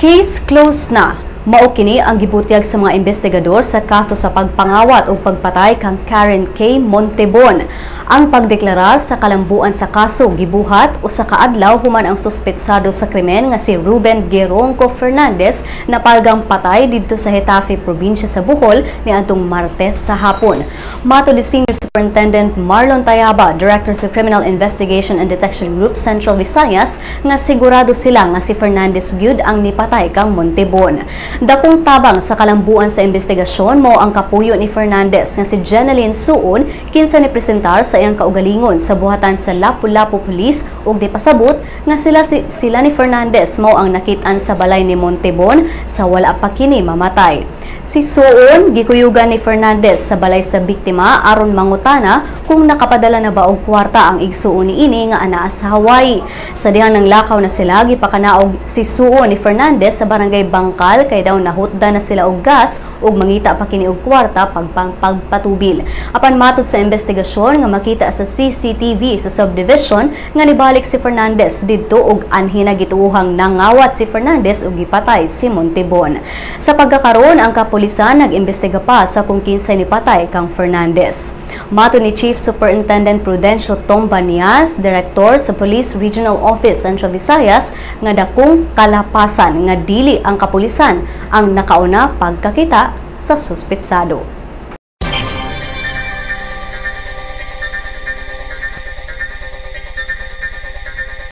Case closed na. Mao kini ang gibutyag sa mga investigador sa kaso sa pagpangawat o pagpatay kang Karen K. Montebon. Ang pagdeklara sa kalambuan sa kaso gibuhat o sa kaadlaw human ang suspetsado sa krimen nga si Ruben Geronco Fernandez na palgang patay didto sa Hetafe probinsya sa Bohol ni adtong Martes sa hapon. Mato ni Senior Superintendent Marlon Tayaba, Director sa Criminal Investigation and Detection Group Central Visayas, nga sigurado sila nga si Fernandez gyud ang nipatay kang Montebon. Dakong tabang sa kalambuan sa investigasyon mo ang kapuyo ni Fernandez nga si Jeneline Suon kinsa ni presentar sa iyang kaugalingon sa buhatan sa Lapu-Lapu Police ug pasabot nga sila si, sila ni Fernandez mao ang nakit-an sa balay ni Montebon sa wala pa kini mamatay. Si Suon gikuyugan ni Fernandez sa balay sa biktima aron mangutana kung nakapadala na ba og kwarta ang igsuon ni ini nga anaa sa Hawaii. Sa dihang ng lakaw na sila gipakanaog si Suon ni Fernandez sa barangay Bangkal kay daw nahutda na sila og gas ug mangita pa kini og kwarta pagpang pagpatubil. Apan matud sa investigasyon nga makita sa CCTV sa subdivision nga nibalik si Fernandez didto og anhi na gituohang nangawat si Fernandez ug gipatay si Montebon. Sa pagkakaroon ang kapulisan nag-imbestiga pa sa kung kinsay ni patay kang Fernandez. Mato ni Chief Superintendent Prudencio Tombanias, Director sa Police Regional Office Central Visayas, nga dakong kalapasan nga dili ang kapulisan ang nakauna pagkakita sa suspetsado.